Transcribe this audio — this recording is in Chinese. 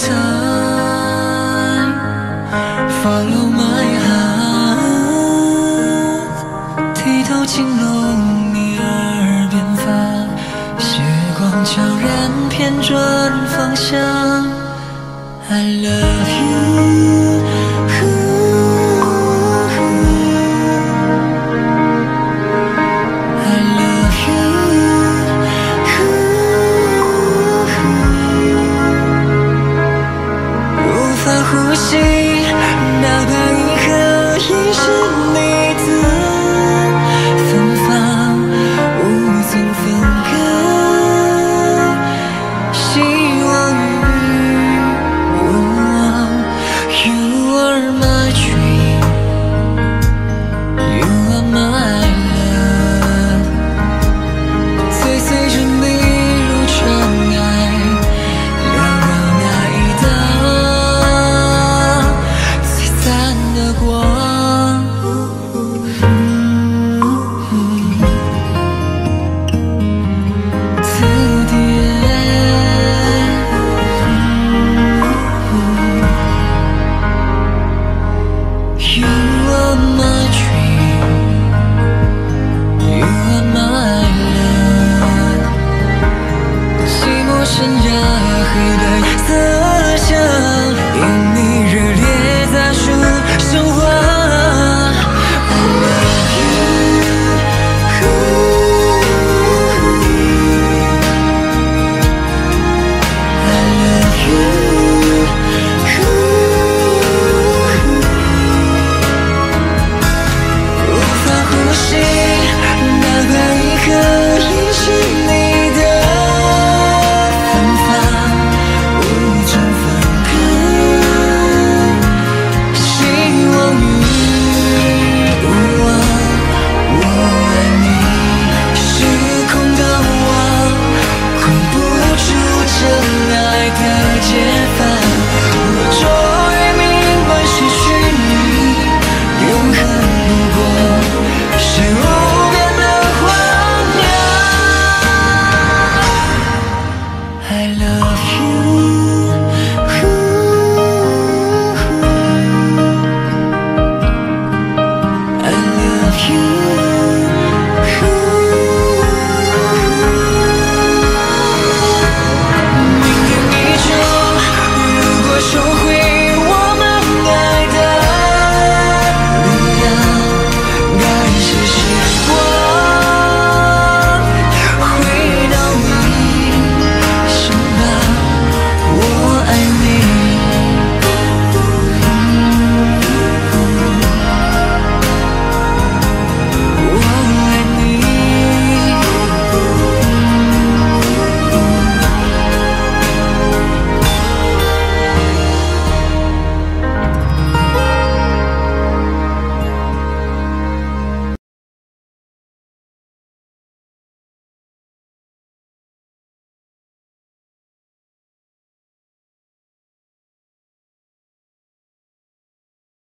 在 Follow my heart，低头轻落你耳边发，时光悄然偏转方向。I love you。